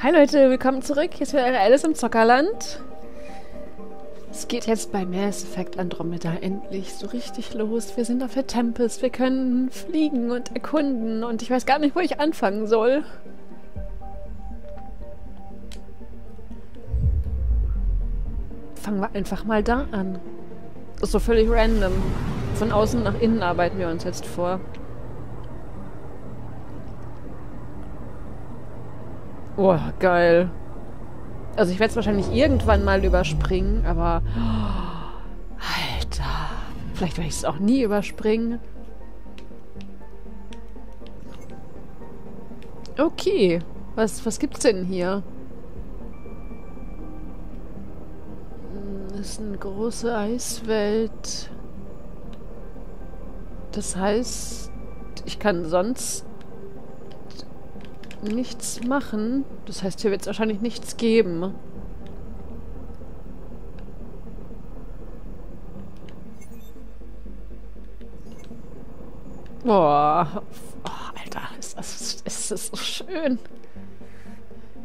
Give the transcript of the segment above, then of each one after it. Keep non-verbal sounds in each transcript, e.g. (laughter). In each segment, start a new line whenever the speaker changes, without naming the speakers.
Hi Leute, willkommen zurück. Hier ist wieder Alice im Zockerland. Es geht jetzt bei Mass Effect Andromeda endlich so richtig los. Wir sind auf der Tempest, wir können fliegen und erkunden und ich weiß gar nicht, wo ich anfangen soll. Fangen wir einfach mal da an. Das ist so völlig random. Von außen nach innen arbeiten wir uns jetzt vor. Oh, geil. Also ich werde es wahrscheinlich irgendwann mal überspringen, aber... Oh, Alter. Vielleicht werde ich es auch nie überspringen. Okay. Was, was gibt's denn hier? Das ist eine große Eiswelt. Das heißt, ich kann sonst nichts machen. Das heißt, hier wird es wahrscheinlich nichts geben. Boah. Oh, Alter, ist das, ist das so schön.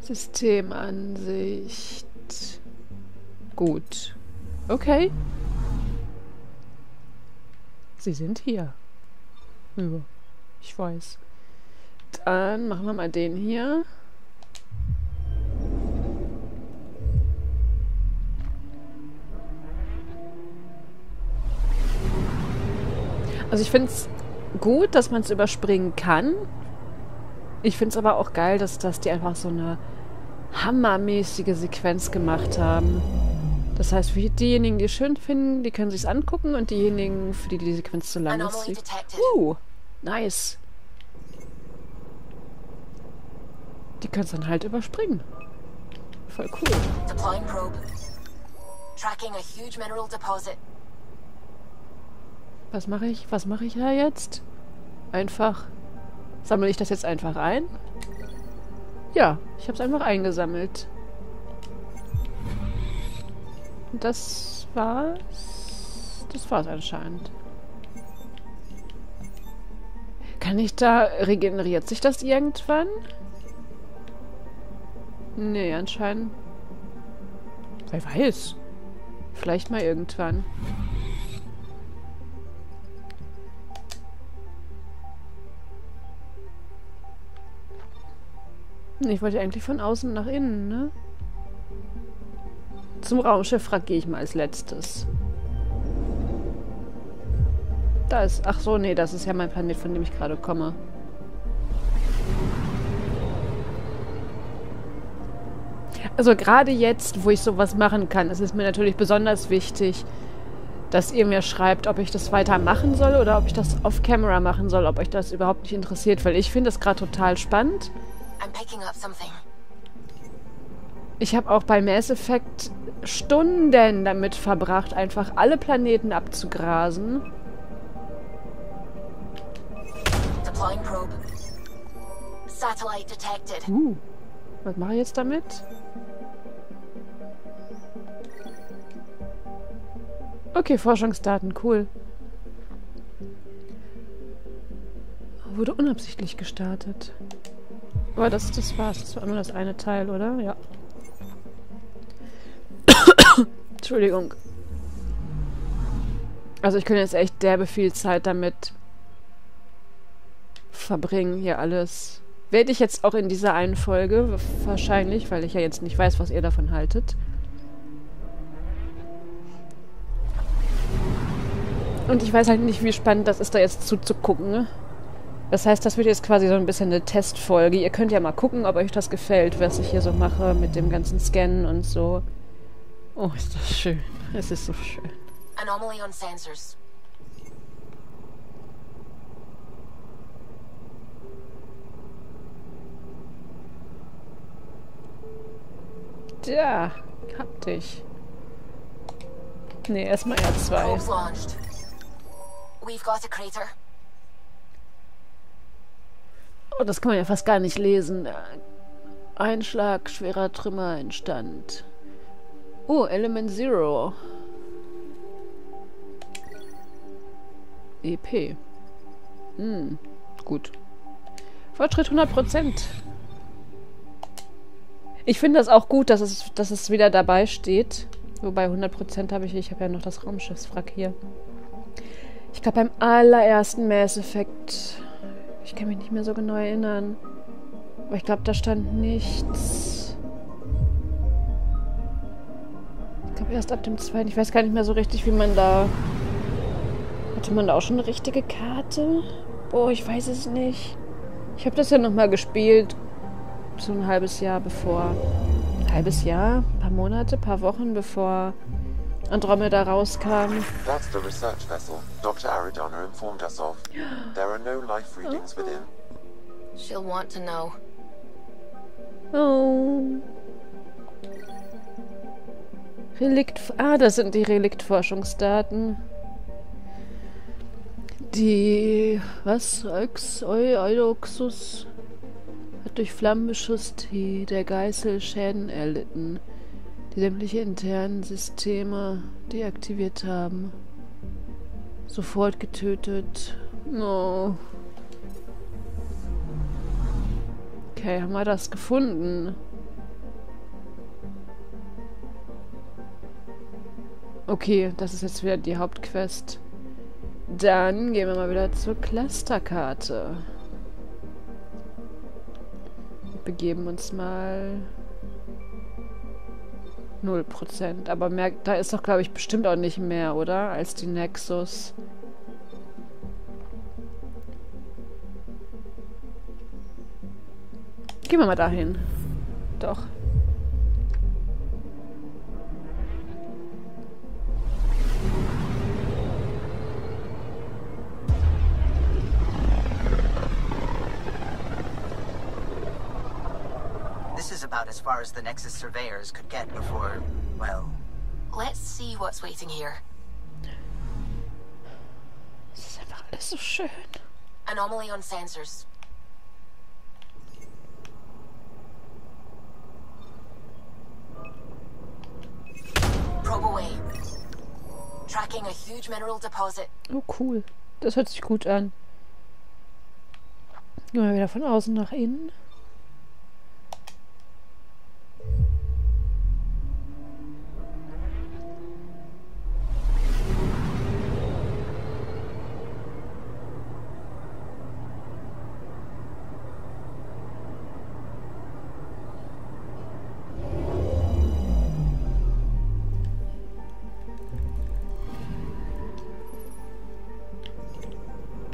Systemansicht. Gut. Okay. Sie sind hier. Ja, ich weiß. Dann machen wir mal den hier. Also ich finde es gut, dass man es überspringen kann. Ich finde es aber auch geil, dass, dass die einfach so eine hammermäßige Sequenz gemacht haben. Das heißt, für diejenigen, die es schön finden, die können sich angucken und diejenigen, für die die Sequenz zu lang ist, die... Uh, nice. Die können es dann halt überspringen. Voll cool. Deploying probe. Tracking a huge mineral deposit. Was mache ich? Was mache ich da jetzt? Einfach. Sammle ich das jetzt einfach ein? Ja, ich habe es einfach eingesammelt. Das war's. Das war's anscheinend. Kann ich da... Regeneriert sich das irgendwann? Nee, anscheinend. Wer weiß. Vielleicht mal irgendwann. Ich wollte eigentlich von außen nach innen, ne? Zum Raumschiff gehe ich mal als letztes. Da ist... Ach so, nee, das ist ja mein Planet, von dem ich gerade komme. Also gerade jetzt, wo ich sowas machen kann, ist es mir natürlich besonders wichtig, dass ihr mir schreibt, ob ich das weiter machen soll oder ob ich das off-camera machen soll, ob euch das überhaupt nicht interessiert, weil ich finde es gerade total spannend. Ich habe auch bei Mass Effect Stunden damit verbracht, einfach alle Planeten abzugrasen. Uh, was mache ich jetzt damit? Okay, Forschungsdaten, cool. Wurde unabsichtlich gestartet. Aber das, das war's. Das war nur das eine Teil, oder? Ja. (coughs) Entschuldigung. Also ich könnte jetzt echt derbe viel Zeit damit verbringen, hier alles. Werde ich jetzt auch in dieser einen Folge, wahrscheinlich, weil ich ja jetzt nicht weiß, was ihr davon haltet. Und ich weiß halt nicht, wie spannend das ist, da jetzt zuzugucken. Ne? Das heißt, das wird jetzt quasi so ein bisschen eine Testfolge. Ihr könnt ja mal gucken, ob euch das gefällt, was ich hier so mache mit dem ganzen Scannen und so. Oh, ist das schön. Es ist so schön. Anomaly on sensors. Ja, hab dich. Nee, erstmal R2. We've got a crater. Oh, das kann man ja fast gar nicht lesen. Einschlag schwerer Trümmer entstand. Oh, Element Zero. EP. Hm, gut. Fortschritt 100%. Ich finde das auch gut, dass es, dass es wieder dabei steht. Wobei 100% habe ich, ich habe ja noch das Raumschiffswrack hier. Ich glaube beim allerersten Mass Effect, ich kann mich nicht mehr so genau erinnern, aber ich glaube da stand nichts. Ich glaube erst ab dem zweiten, ich weiß gar nicht mehr so richtig, wie man da... Hatte man da auch schon eine richtige Karte? Boah, ich weiß es nicht. Ich habe das ja nochmal gespielt, so ein halbes Jahr bevor. Ein halbes Jahr? Ein paar Monate, ein paar Wochen bevor Andromeda rauskam.
That's the research vessel Dr. Aridana informed us of. There are no life readings within.
She'll want to know.
Oh. Relikt. Ah, das sind die Reliktforschungsdaten. Die. Was? Ex. Eu, Eudoxus hat durch Flammenbeschuss die der Geißel Schäden erlitten, die sämtliche internen Systeme deaktiviert haben. Sofort getötet. Oh. Okay, haben wir das gefunden? Okay, das ist jetzt wieder die Hauptquest. Dann gehen wir mal wieder zur Clusterkarte. Begeben uns mal 0%. Aber mehr, da ist doch, glaube ich, bestimmt auch nicht mehr, oder? Als die Nexus. Gehen wir mal dahin. Doch.
As the Nexus surveyors could get before, well,
Let's see what's waiting here.
Es ist einfach alles so schön.
Anomaly on sensors. Probe away. Tracking a huge mineral deposit.
Oh, cool. Das hört sich gut an. Gehen wir wieder von außen nach innen.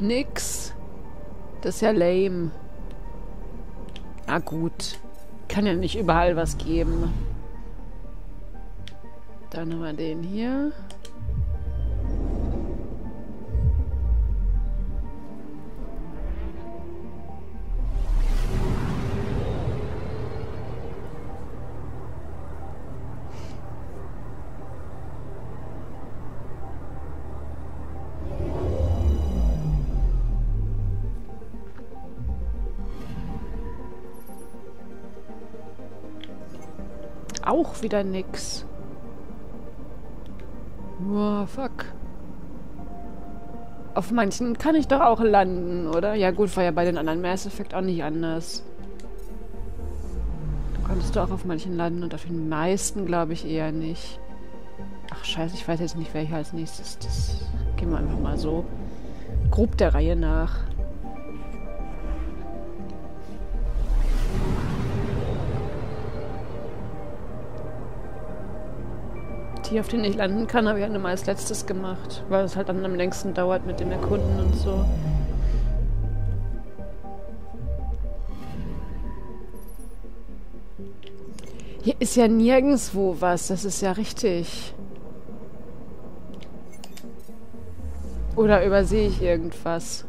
Nix. Das ist ja lame. Na gut. Kann ja nicht überall was geben. Dann haben wir den hier. Wieder nix. Wow, fuck. Auf manchen kann ich doch auch landen, oder? Ja gut, war ja bei den anderen Mass Effect auch nicht anders. Da konntest du auch auf manchen landen und auf den meisten glaube ich eher nicht. Ach scheiße, ich weiß jetzt nicht, welcher als nächstes. Das gehen wir einfach mal so grob der Reihe nach. Die, auf denen ich landen kann, habe ich halt immer als letztes gemacht, weil es halt dann am längsten dauert mit dem Erkunden und so. Hier ist ja nirgendwo was, das ist ja richtig. Oder übersehe ich irgendwas?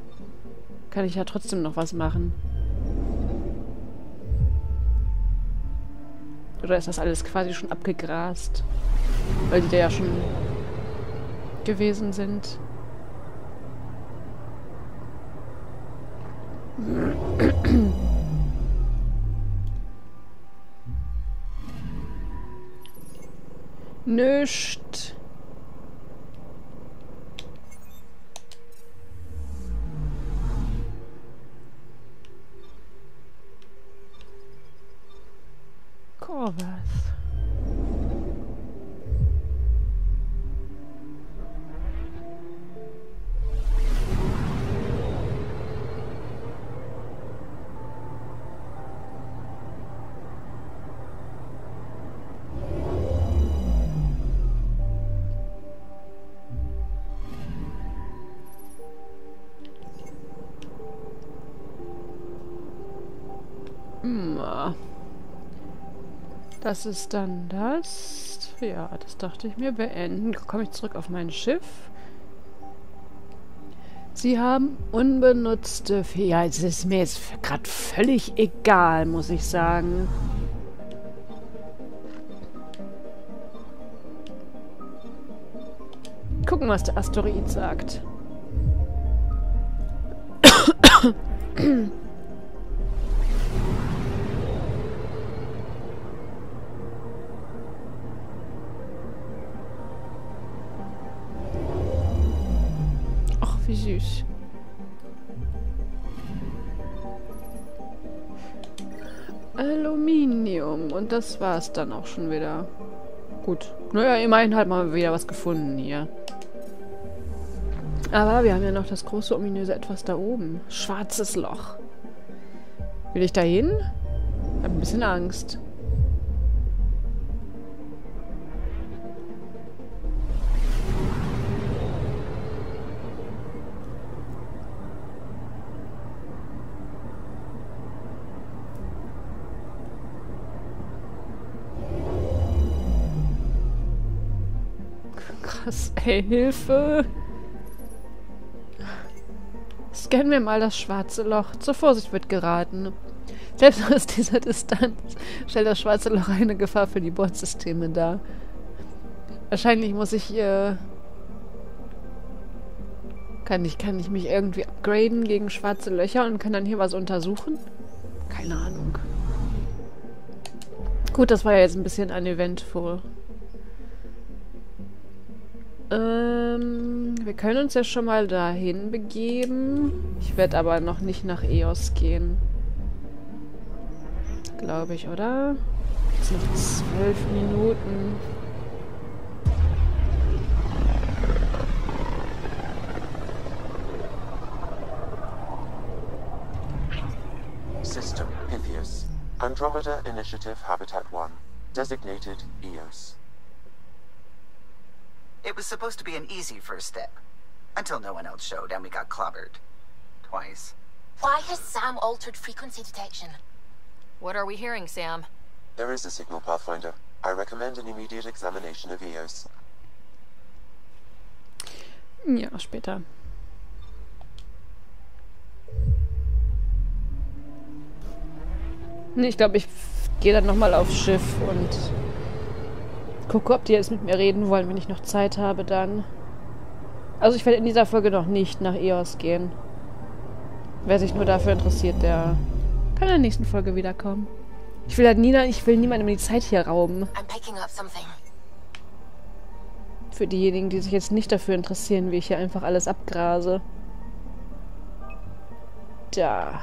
Kann ich ja trotzdem noch was machen. Oder ist das alles quasi schon abgegrast? Weil die da ja schon gewesen sind. Nüscht. Corvus. Das ist dann das. Ja, das dachte ich mir beenden. Komme ich zurück auf mein Schiff. Sie haben unbenutzte... Fe ja, es ist mir jetzt gerade völlig egal, muss ich sagen. Gucken, was der Asteroid sagt. Süß. Aluminium. Und das war's dann auch schon wieder. Gut. Naja, immerhin hat man wieder was gefunden hier. Aber wir haben ja noch das große ominöse Etwas da oben. Schwarzes Loch. Will ich da hin? Hab ein bisschen Angst. Krass, ey, Hilfe! Scannen wir mal das schwarze Loch. Zur Vorsicht wird geraten. Selbst aus dieser Distanz stellt das schwarze Loch eine Gefahr für die Bordsysteme dar. Wahrscheinlich muss ich, äh... Kann ich, kann ich mich irgendwie upgraden gegen schwarze Löcher und kann dann hier was untersuchen? Keine Ahnung. Gut, das war ja jetzt ein bisschen ein Event. Ähm, wir können uns ja schon mal dahin begeben. Ich werde aber noch nicht nach Eos gehen. Glaube ich, oder? Jetzt noch zwölf Minuten.
System Pythias. Andromeda Initiative Habitat 1. Designated EOS.
It was supposed to be an easy first step. Until no one else showed and we got clobbered. Twice.
Why has Sam altered frequency detection?
What are we hearing, Sam?
There is a signal pathfinder. I recommend an immediate examination of EOS.
Ja, später. Nee, ich glaube, ich gehe dann nochmal aufs Schiff und gucke, ob die jetzt mit mir reden wollen, wenn ich noch Zeit habe dann. Also ich werde in dieser Folge noch nicht nach EOS gehen. Wer sich nur dafür interessiert, der kann in der nächsten Folge wiederkommen. Ich will halt nie, ich will niemandem die Zeit hier rauben. Für diejenigen, die sich jetzt nicht dafür interessieren, wie ich hier einfach alles abgrase. Da.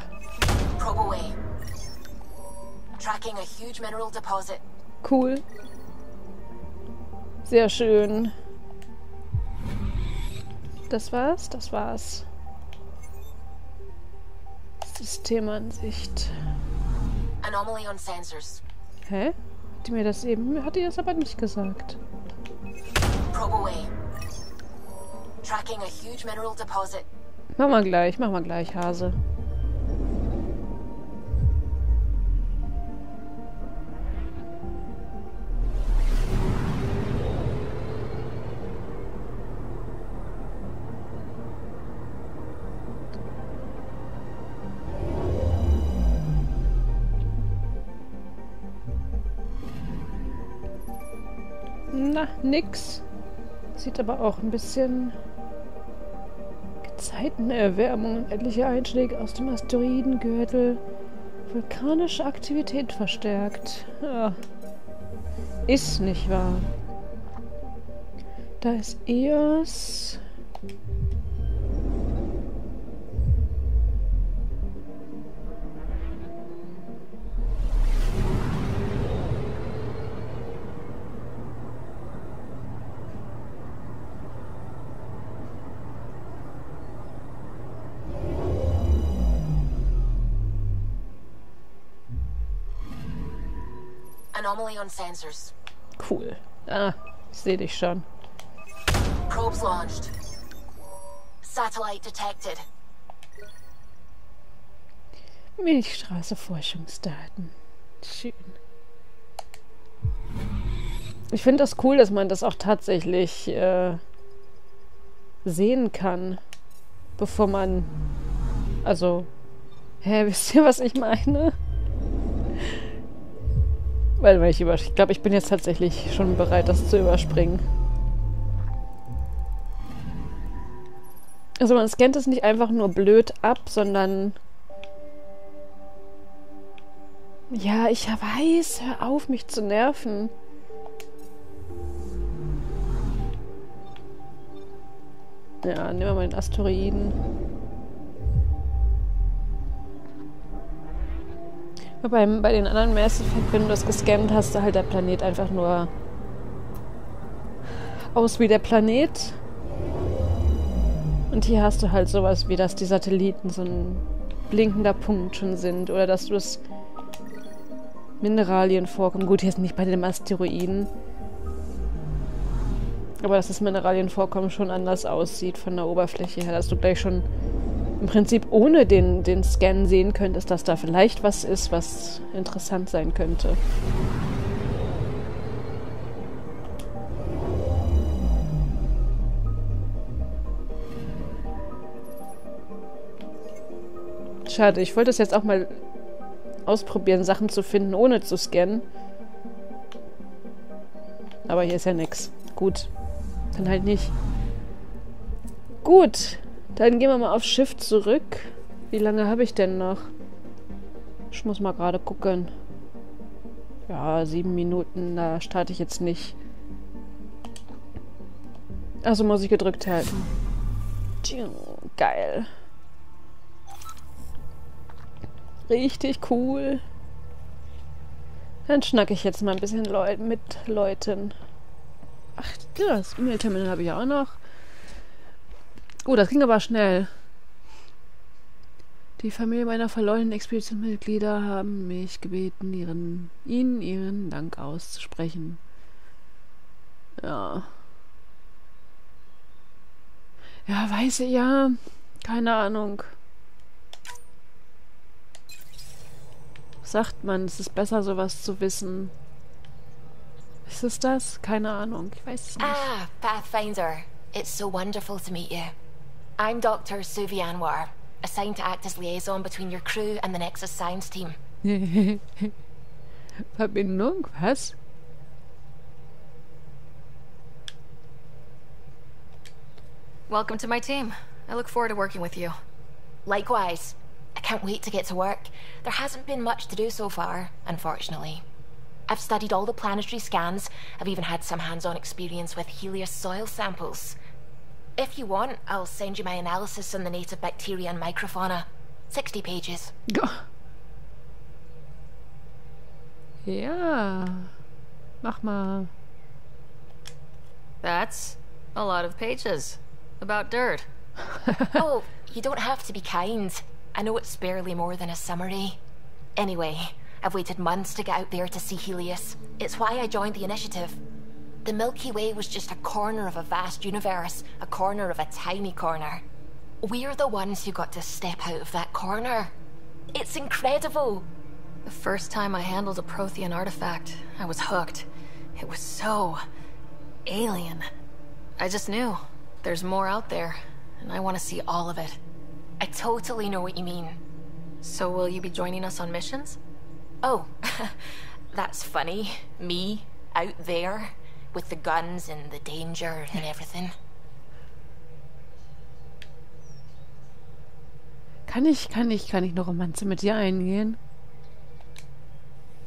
Cool. Sehr schön. Das war's? Das war's. Systemansicht.
Anomaly on sensors.
Hä? Hat die mir das eben... Hat die das aber nicht gesagt.
Probe away. Tracking a huge mineral deposit.
Mach mal gleich, mach mal gleich, Hase. Na, nix. Sieht aber auch ein bisschen... Gezeitenerwärmung und etliche Einschläge aus dem Asteroidengürtel. Vulkanische Aktivität verstärkt. Ja. Ist nicht wahr. Da ist Eos.
Anomaly on sensors.
Cool. Ah, ich sehe dich schon.
Probes launched. Satellite detected.
Milchstraße Forschungsdaten. Schön. Ich finde das cool, dass man das auch tatsächlich äh, sehen kann, bevor man. Also. Hä, (laughs) wisst ihr, was ich meine? Weil, weil ich. Ich glaube, ich bin jetzt tatsächlich schon bereit, das zu überspringen. Also man scannt es nicht einfach nur blöd ab, sondern ja, ich weiß. Hör auf, mich zu nerven. Ja, nehmen wir mal den Asteroiden. Beim, bei den anderen Mass Effect, wenn du das gescannt hast, da halt der Planet einfach nur aus wie der Planet. Und hier hast du halt sowas wie, dass die Satelliten so ein blinkender Punkt schon sind. Oder dass du das Mineralien vorkommen. Gut, hier ist nicht bei dem Asteroiden. Aber dass das Mineralienvorkommen schon anders aussieht von der Oberfläche her, dass du gleich schon im Prinzip ohne den, den Scan sehen könntest, dass da vielleicht was ist, was interessant sein könnte. Schade, ich wollte es jetzt auch mal ausprobieren, Sachen zu finden, ohne zu scannen. Aber hier ist ja nix. Gut. Dann halt nicht. Gut. Dann gehen wir mal auf Shift zurück. Wie lange habe ich denn noch? Ich muss mal gerade gucken. Ja, sieben Minuten. Da starte ich jetzt nicht. Also muss ich gedrückt halten. Geil. Richtig cool. Dann schnacke ich jetzt mal ein bisschen Leu mit Leuten. Ach, das E-Mail-Terminal habe ich auch noch. Oh, das ging aber schnell. Die Familie meiner verlorenen Expeditionsmitglieder haben mich gebeten, ihren, ihnen ihren Dank auszusprechen. Ja. Ja, weiß ich, ja. Keine Ahnung. Sagt man, es ist besser, sowas zu wissen. Ist es das? Keine Ahnung. Ich weiß es nicht.
Ah, Pathfinder. It's so wonderful to meet you. I'm Dr. Suvi Anwar, assigned to act as liaison between your crew and the Nexus Science team. (laughs)
Verbindung? Was?
Welcome to my team. I look forward to working with you.
Likewise. I can't wait to get to work. There hasn't been much to do so far, unfortunately. I've studied all the planetary scans. I've even had some hands-on experience with Helios soil samples. If you want, I'll send you my analysis on the native bacteria and microfauna. 60 pages.
Ja. Mach mal.
That's a lot of pages. About dirt. (laughs)
oh, you don't have to be kind. I know it's barely more than a summary. Anyway, I've waited months to get out there to see Helios. It's why I joined the initiative. The Milky Way was just a corner of a vast universe, a corner of a tiny corner. We're the ones who got to step out of that corner. It's incredible.
The first time I handled a Prothean artifact, I was hooked. It was so... alien. I just knew. There's more out there, and I want to see all of it.
I totally know what you mean.
So will you be joining us on missions?
Oh, (laughs) that's funny. Me, out there, with the guns and the danger and everything.
Kann ich, kann ich, kann ich eine Romanze mit dir eingehen?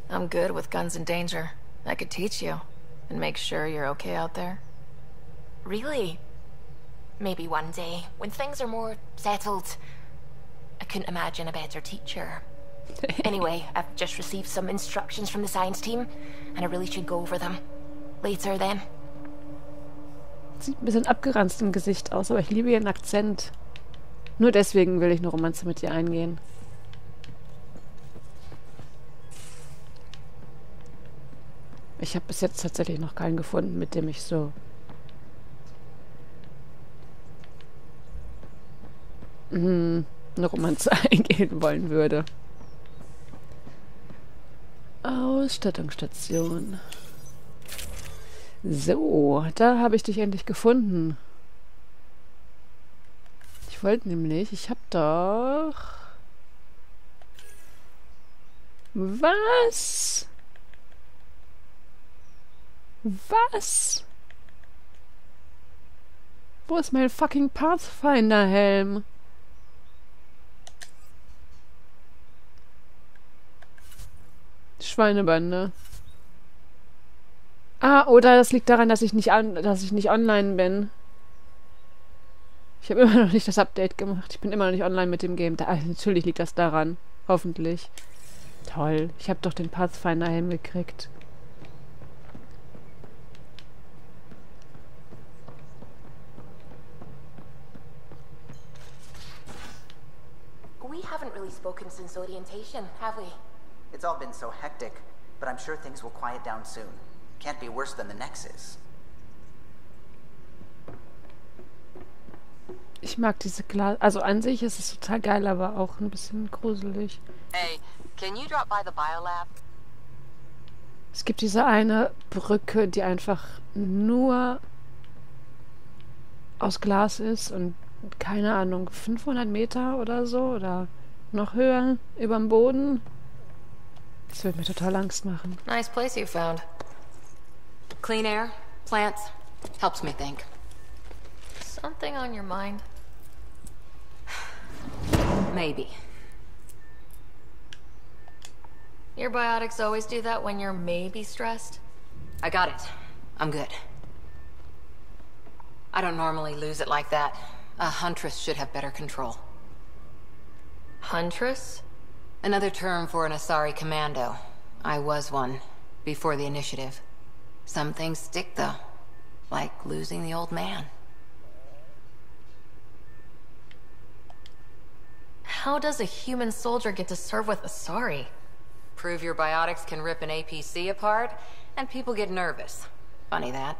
I'm good with guns and danger. I could teach you, and make sure you're okay out there.
Really? Maybe one day, when things are more settled. I couldn't imagine a better teacher. (laughs) anyway, I've just received some instructions from the science team, and I really should go over them. Later then.
Sieht ein bisschen abgeranzt im Gesicht aus, aber ich liebe ihren Akzent. Nur deswegen will ich eine Romanze mit dir eingehen. Ich habe bis jetzt tatsächlich noch keinen gefunden, mit dem ich so hm, eine Romanze (laughs) eingehen wollen würde. Ausstattungsstation. So, da habe ich dich endlich gefunden. Ich wollte nämlich, ich habe doch... Was? Was? Wo ist mein fucking Pathfinder-Helm? Schweinebande. Ah, oder das liegt daran, dass ich nicht an, dass ich nicht online bin. Ich habe (laughs) immer noch nicht das Update gemacht. Ich bin immer noch nicht online mit dem Game. Da, natürlich liegt das daran. Hoffentlich. Toll. Ich habe doch den Pathfinder Helm gekriegt.
We haven't really spoken since orientation, have we?
It's all been so hectic, but I'm sure things will quiet down soon. Can't be worse than the Nexus.
Ich mag diese Glas... Also an sich ist es total geil, aber auch ein bisschen gruselig.
Hey, can you drop by the biolab?
Es gibt diese eine Brücke, die einfach nur aus Glas ist und keine Ahnung, 500 Meter oder so oder noch höher über dem Boden. Das wird mir total Angst machen.
Nice place you found.
Clean air, plants, helps me think.
Something on your mind?
Maybe.
Your biotics always do that when you're maybe stressed?
I got it. I'm good. I don't normally lose it like that. A huntress should have better control.
Huntress?
Another term for an Asari commando. I was one, before the initiative. Some things stick, though. Like losing the old man.
How does a human soldier get to serve with Asari?
Prove your biotics can rip an APC apart, and people get nervous. Funny that.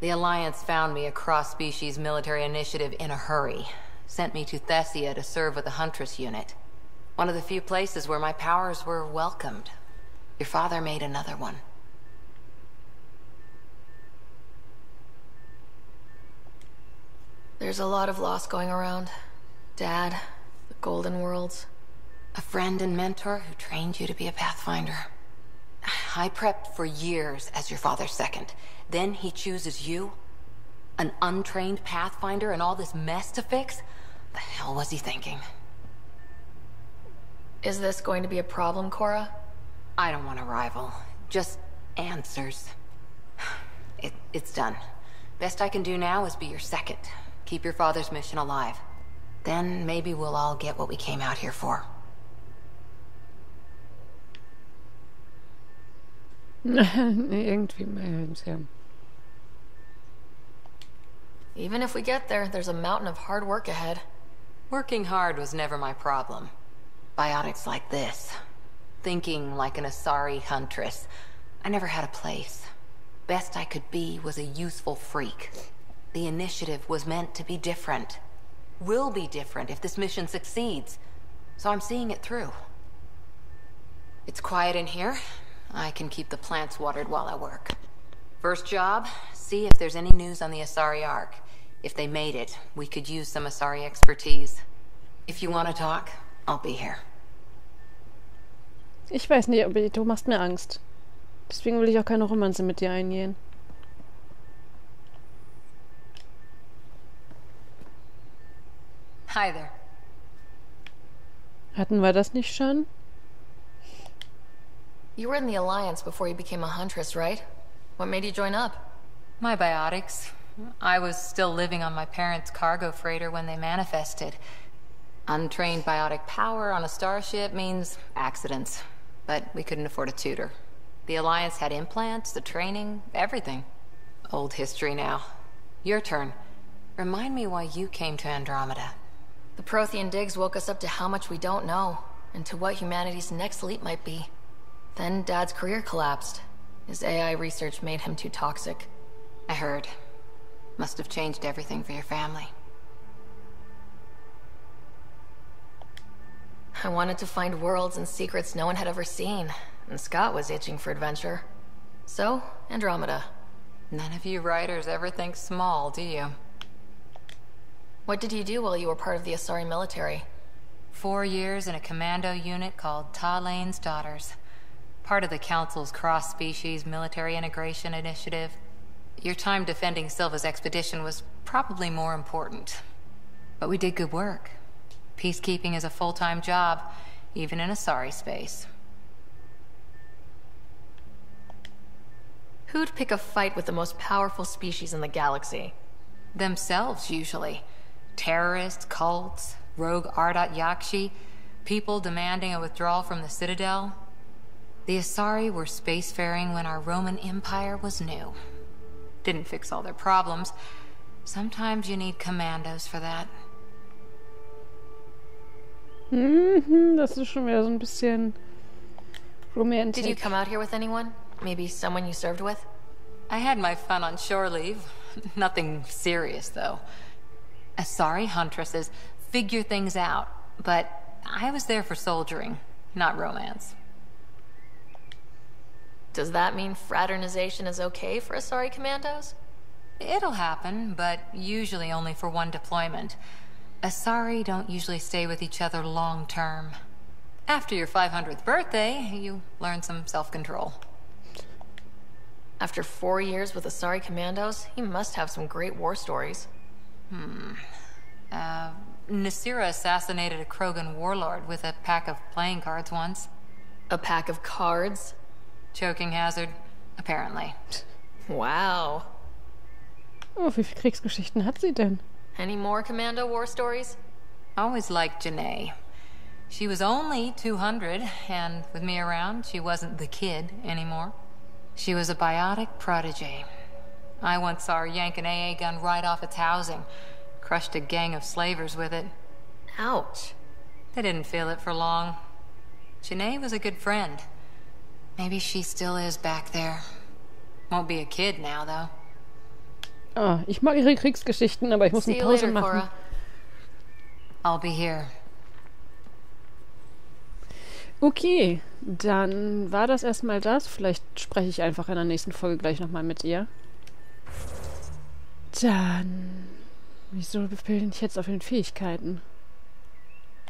The Alliance found me a cross-species military initiative in a hurry. Sent me to Thessia to serve with the Huntress unit. One of the few places where my powers were welcomed. Your father made another one.
There's a lot of loss going around. Dad, the Golden Worlds.
A friend and mentor who trained you to be a Pathfinder. I prepped for years as your father's second. Then he chooses you? An untrained Pathfinder and all this mess to fix? The hell was he thinking?
Is this going to be a problem, Cora?
I don't want a rival. Just answers. (sighs) It, it's done. Best I can do now is be your second. Keep your father's mission alive. Then maybe we'll all get what we came out here for. (laughs)
irgendwie ja.
Even if we get there, there's a mountain of hard work ahead.
Working hard was never my problem. Biotics like this. Thinking like an Asari huntress. I never had a place. Best I could be was a useful freak. The initiative was meant to be different. Will be different if this mission succeeds. So I'm seeing it through. It's quiet in here. I can keep the plants watered while I work. First job, see if there's any news on the Asari Ark. If they made it, we could use some Asari expertise. If you want to talk, I'll be here.
Ich weiß nicht, aber du machst mir Angst. Deswegen will ich auch keine Romanze mit dir eingehen.
Hi there.
Hatten wir das nicht schon?
You were in the Alliance before you became a Huntress, right? What made you join up?
My biotics. I was still living on my parents' cargo freighter when they manifested. Untrained biotic power on a starship means accidents. But we couldn't afford a tutor. The Alliance had implants, the training, everything. Old history now. Your turn. Remind me why you came to Andromeda.
The Prothean digs woke us up to how much we don't know, and to what humanity's next leap might be. Then Dad's career collapsed. His AI research made him too toxic.
I heard. Must have changed everything for your family.
I wanted to find worlds and secrets no one had ever seen, and Scott was itching for adventure. So, Andromeda.
None of you writers ever think small, do you?
What did you do while you were part of the Asari military?
Four years in a commando unit called Ta Lane's Daughters. Part of the Council's cross-species military integration initiative. Your time defending Silva's expedition was probably more important. But we did good work. Peacekeeping is a full-time job, even in Asari space.
Who'd pick a fight with the most powerful species in the galaxy?
Themselves, usually. Terrorists, cults, rogue Ardat Yakshi, people demanding a withdrawal from the Citadel. The Asari were spacefaring when our Roman Empire was new. Didn't fix all their problems. Sometimes you need commandos for that.
Mhm, das ist schon wieder so ein bisschen romantic.
Did you come out here with anyone? Maybe someone you served with?
I had my fun on shore leave. (laughs) Nothing serious, though. Asari huntresses figure things out, but I was there for soldiering, not romance.
Does that mean fraternization is okay for Asari commandos?
It'll happen, but usually only for one deployment. Asari don't usually stay with each other long term. After your 500th birthday, you learn some self-control.
After four years with Asari commandos, he must have some great war stories.
Uh, Nasira assassinated a Krogan warlord with a pack of playing cards once.
A pack of cards?
Choking hazard, apparently.
Wow.
Oh, wie viele Kriegsgeschichten hat sie denn?
Any more commando war stories?
I Always liked Janae. She was only 200, and with me around, she wasn't the kid anymore. She was a biotic protege. I once saw her yank an AA gun right off its housing, crushed a gang of slavers with it.
Ouch.
They didn't feel it for long. Janae was a good friend. Maybe she still is back there. Won't be a kid now, though.
Ah, ich mag ihre Kriegsgeschichten, aber ich muss
See
eine
you
Pause
later,
machen.
Cora.
I'll be here.
Okay, dann war das erstmal das. Vielleicht spreche ich einfach in der nächsten Folge gleich nochmal mit ihr. Dann. Wieso bin ich jetzt auf den Fähigkeiten?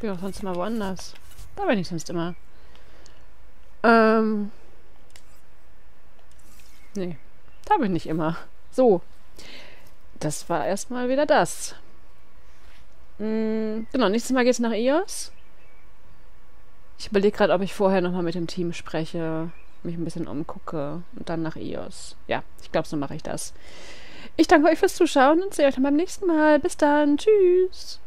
Bin auch sonst immer woanders. Da bin ich sonst immer. Ähm. Nee, da bin ich immer. So. Das war erstmal wieder das. Mm, genau, nächstes Mal geht's nach EOS. Ich überlege gerade, ob ich vorher nochmal mit dem Team spreche, mich ein bisschen umgucke und dann nach EOS. Ja, ich glaube, so mache ich das. Ich danke euch fürs Zuschauen und sehe euch dann beim nächsten Mal. Bis dann. Tschüss.